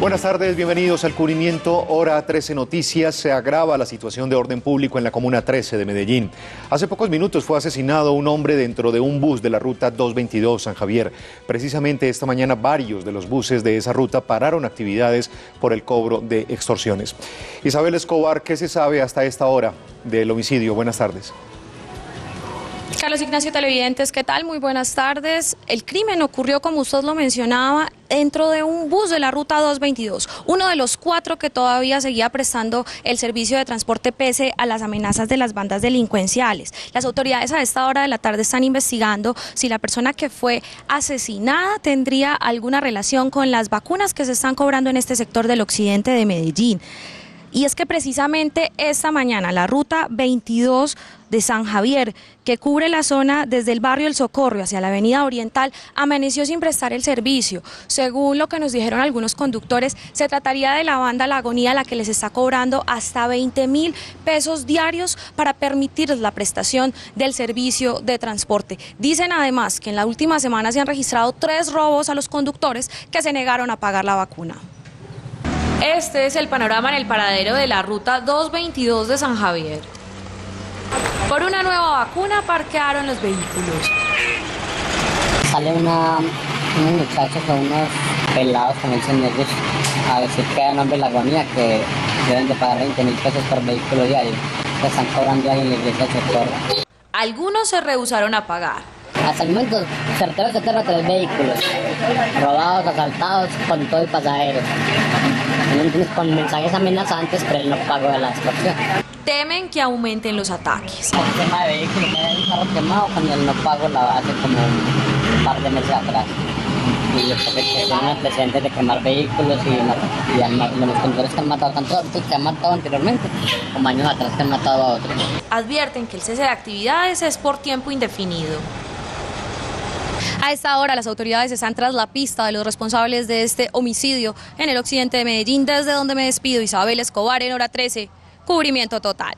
Buenas tardes, bienvenidos al cubrimiento Hora 13 Noticias. Se agrava la situación de orden público en la Comuna 13 de Medellín. Hace pocos minutos fue asesinado un hombre dentro de un bus de la ruta 222 San Javier. Precisamente esta mañana varios de los buses de esa ruta pararon actividades por el cobro de extorsiones. Isabel Escobar, ¿qué se sabe hasta esta hora del homicidio? Buenas tardes. Carlos Ignacio Televidentes, ¿qué tal? Muy buenas tardes. El crimen ocurrió, como usted lo mencionaba, dentro de un bus de la ruta 222, uno de los cuatro que todavía seguía prestando el servicio de transporte pese a las amenazas de las bandas delincuenciales. Las autoridades a esta hora de la tarde están investigando si la persona que fue asesinada tendría alguna relación con las vacunas que se están cobrando en este sector del occidente de Medellín. Y es que precisamente esta mañana la ruta 22 de San Javier, que cubre la zona desde el barrio El Socorro hacia la avenida Oriental, amaneció sin prestar el servicio. Según lo que nos dijeron algunos conductores, se trataría de la banda La Agonía la que les está cobrando hasta 20 mil pesos diarios para permitirles la prestación del servicio de transporte. Dicen además que en la última semana se han registrado tres robos a los conductores que se negaron a pagar la vacuna. Este es el panorama en el paradero de la ruta 222 de San Javier. Por una nueva vacuna parquearon los vehículos. Sale una, unos muchachos con unos pelados con el ellos a decir que hay nombre de la agonía que deben de pagar 20 mil pesos por vehículo diario. Que están cobrando ahí en la iglesia sector. Algunos se rehusaron a pagar. Hasta el momento, certero se tres vehículos, robados, asaltados, con todo el pasajero con mensajes amenazantes, pero el no pago de la extorsión. Temen que aumenten los ataques. El tema de vehículos, me un carro quemado con el no pago la hace como un par de meses atrás. Y yo creo que son antecedentes de quemar vehículos y, y, y los conductores que han matado tanto a otros que han matado anteriormente, como años atrás que han matado a otros. Advierten que el cese de actividades es por tiempo indefinido. A esta hora las autoridades están tras la pista de los responsables de este homicidio en el occidente de Medellín, desde donde me despido Isabel Escobar en hora 13, cubrimiento total.